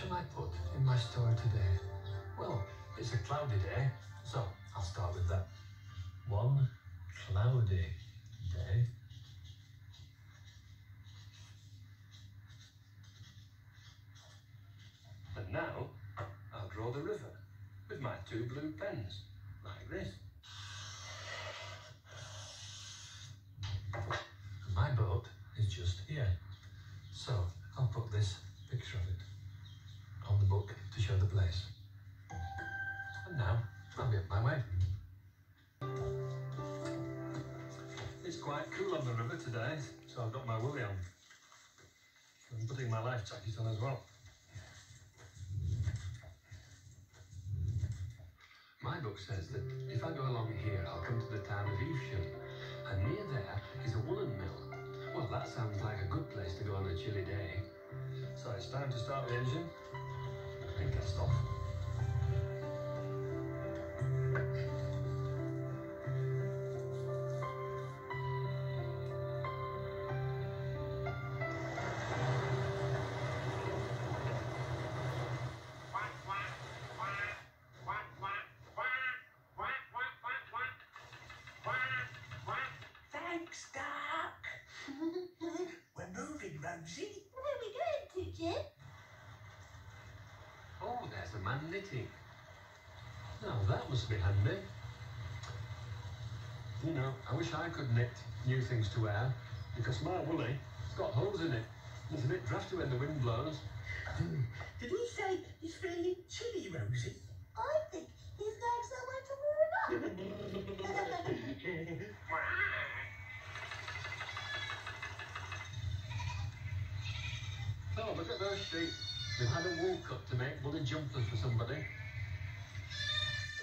shall I put in my story today? Well, it's a cloudy day, so I'll start with that. One cloudy day. And now I'll draw the river with my two blue pens, like this. And my boat is just here. So I'll put this place. And now I'll be on my way. It's quite cool on the river today, so I've got my woolly on. I'm putting my life jacket on as well. My book says that if I go along here, I'll come to the town of Evesham, and near there is a woolen mill. Well, that sounds like a good place to go on a chilly day. So it's time to start the engine and a man knitting. Now that must be handy. You know, I wish I could knit new things to wear because my woolly has got holes in it. It's a bit drafty when the wind blows. Did he say he's feeling chilly, Rosie? I think he's going somewhere to warm up. Oh, look at those sheep. They've had a wool cut to make woolly jumpers for somebody. Did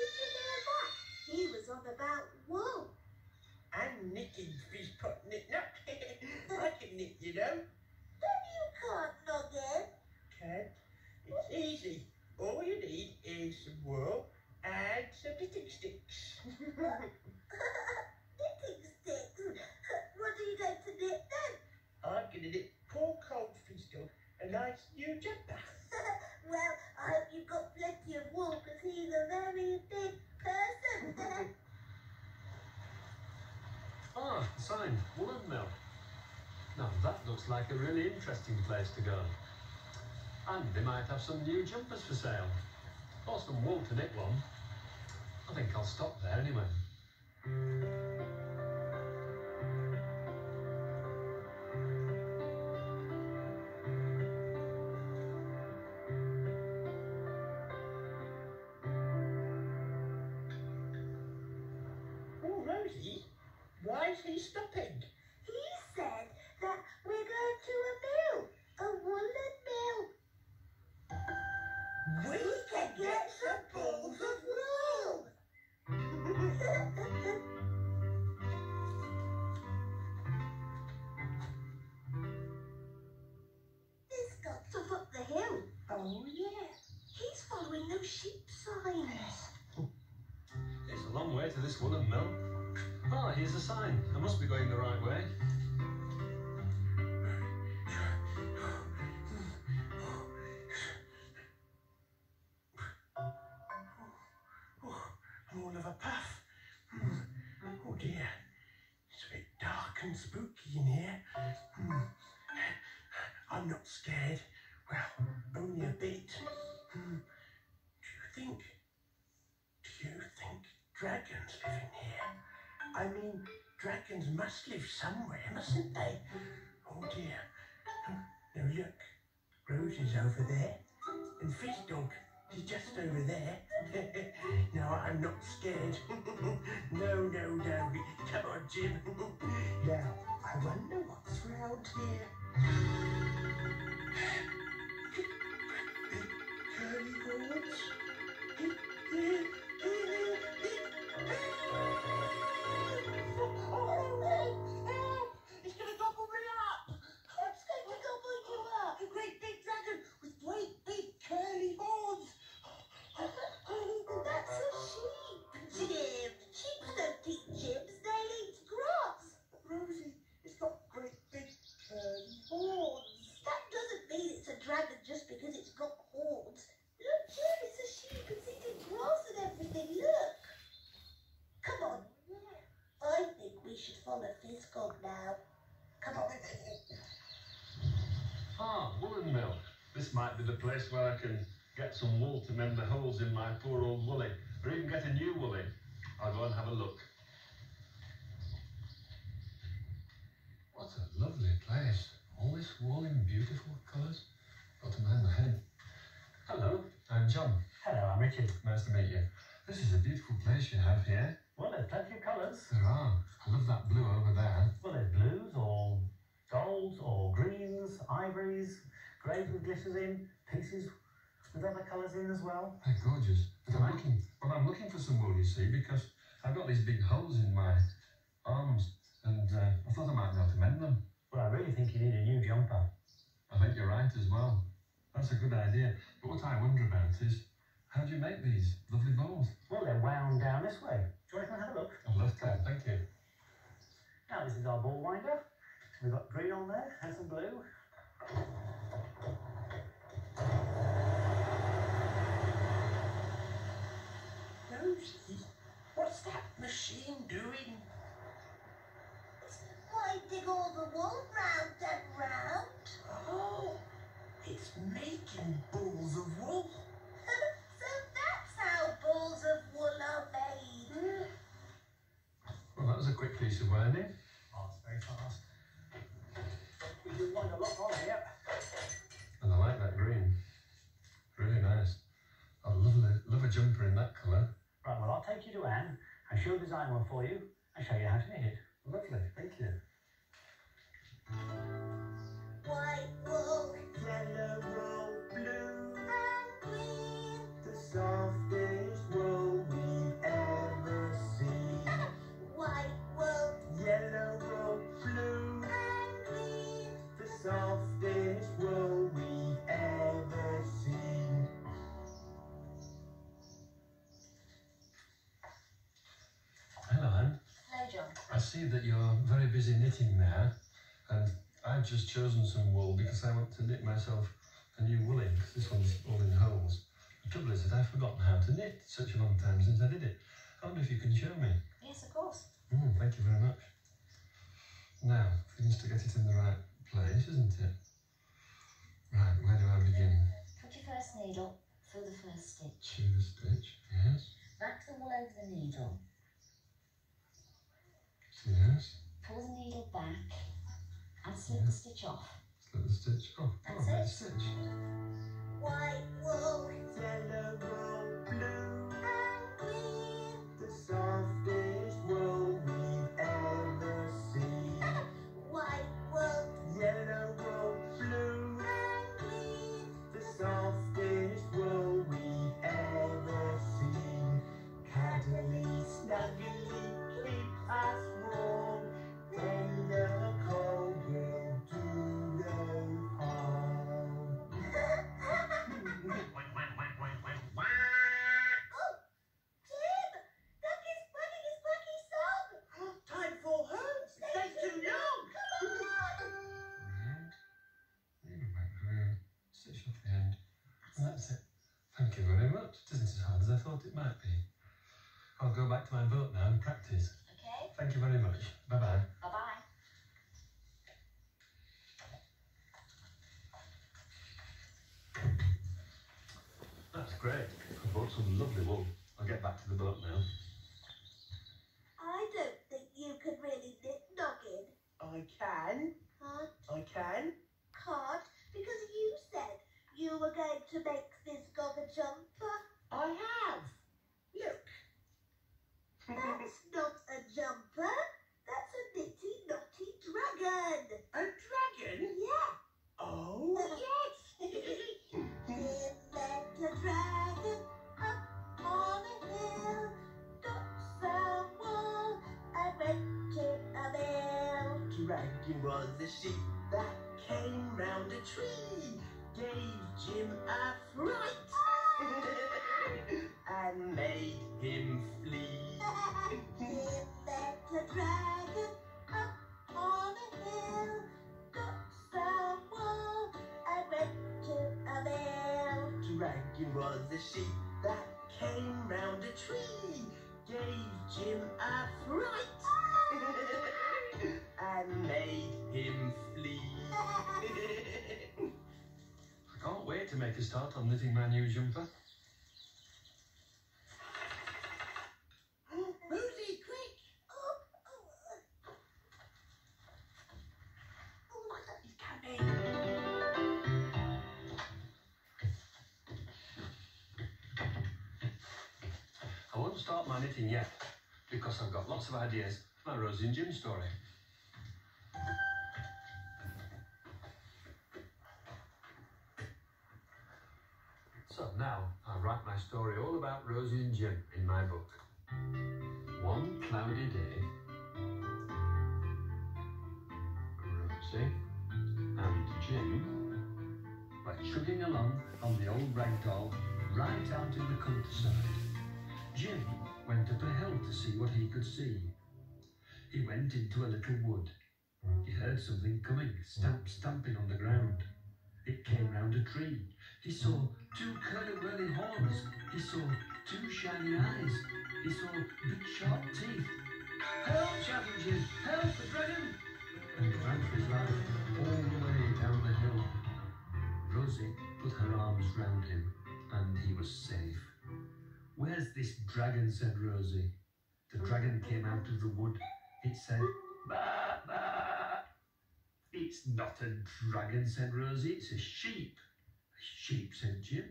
you hear that? He was on about wool. And knitting fish pot knit. No, I can knit, you know. Then you can't log in. Can. It's easy. All you need is some wool and some knitting sticks. Knitting sticks. What are you going to knit then? I'm gonna knit poor cold Fistel a nice new jumper. well, I hope you've got plenty of wool because he's a very big person. Ah, the sign, woolen mill. Now that looks like a really interesting place to go. And they might have some new jumpers for sale. Or some wool to knit one. I think I'll stop there anyway. Why is he stopping? Sheep signs. It's a long way to this woolen mill. Ah, here's a sign. I must be going the right way. Oh, I'm all of a puff. Hmm. Oh dear. It's a bit dark and spooky in here. Hmm. I'm not scared. I mean, dragons must live somewhere, mustn't they? Oh dear. Hmm. Now look, Rose is over there, and Fish Dog is just over there. no, I'm not scared. no, no, no. Come on, Jim. now, I wonder what's round here. The place where I can get some wool to mend the holes in my poor old woolly, or even get a new woolly. I'll go and have a look. What a lovely place. All this wool in beautiful colours. Got to mind my head. Hello, I'm John. Hello, I'm Richard. Nice to meet you. This is a beautiful place you have here. Well, there's plenty of colours. There are. I love that blue over there. Well, there's blues or golds or greens, greys with glitters in, pieces with other colours in as well. They're gorgeous. But I'm looking, but I'm looking for some wool, you see, because I've got these big holes in my arms, and uh, I thought I might be able to mend them. Well, I really think you need a new jumper. I think you're right as well. That's a good idea. But what I wonder about is, how do you make these lovely balls? Well, they're wound down this way. Do you want to have a look? I'd love to. Thank you. Now, this is our ball winder. We've got green on there and some blue. Rosie, what's that machine doing? It's winding all the wool round and round. Oh, it's making balls of wool. so that's how balls of wool are made. Well, that was a quick piece of winding. Oh, it's very fast. We can wind a lot on here. And I like that green. Really nice. I'd love a, love a jumper in that colour. Right, well, I'll take you to Anne and she'll design one for you and show you how to knit it. Lovely, thank you. White wool Yellow wool, blue, and green. the softest wool we've ever seen. White wool Yellow wool, blue, and green. the softest wool we've ever seen. Hello, Anne. Hello, John. I see that you're very busy knitting now, I've just chosen some wool because I want to knit myself a new woolly. 'cause This one's all in holes. The trouble is that I've forgotten how to knit such a long time since I did it. I wonder if you can show me. Yes, of course. Mm, thank you very much. Now, things to get it in the right place, isn't it? Right, where do I begin? Put your first needle through the first stitch. Through the stitch, yes, Back the wool over the needle. yes. Pull the needle back and slip the stitch off. Slip the stitch. Oh, oh, That's a it. stitch. Thank It isn't as hard as I thought it might be. I'll go back to my boat now and practice. Okay? Thank you very much. Bye bye. Bye bye. That's great. I bought some lovely wool. I'll get back to the boat now. I don't think you can really knit noggin. I can. Can't, I can. Dragon was the sheep that came round a tree, gave Jim a fright, and made him flee. He met a dragon up on a hill, got some wool and went to a mill. Dragon was the sheep that came round a tree, gave Jim a fright, made him flee. I can't wait to make a start on knitting my new jumper? Oh, Rosie, quick! Oh, oh, Oh, oh he's coming! I won't start my knitting yet because I've got lots of ideas for my Rosie and Jim story. So now I write my story all about Rosie and Jim in my book. One cloudy day, Rosie and Jim were chugging along on the old ragdoll right out in the countryside. Jim went up a hill to see what he could see. He went into a little wood. He heard something coming, stamp stamping on the ground. It came round a tree. He saw two curly-whirly horns. He saw two shiny eyes. He saw big sharp teeth. Help, shouted! Help, the dragon! And he ran for his life all the way down the hill. Rosie put her arms round him, and he was safe. Where's this dragon? said Rosie. The dragon came out of the wood. It said, bah. It's not a dragon, said Rosie. It's a sheep. A sheep, said Jim.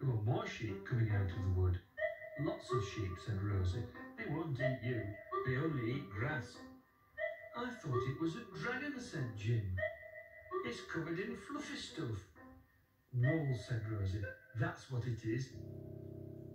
There were more sheep coming out of the wood. Lots of sheep, said Rosie. They won't eat you. They only eat grass. I thought it was a dragon, said Jim. It's covered in fluffy stuff. Wool, said Rosie. That's what it is.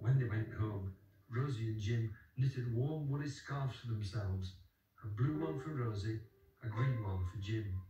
When they went home, Rosie and Jim knitted warm woolly scarves for themselves. A blue one for Rosie, a green one for Jim.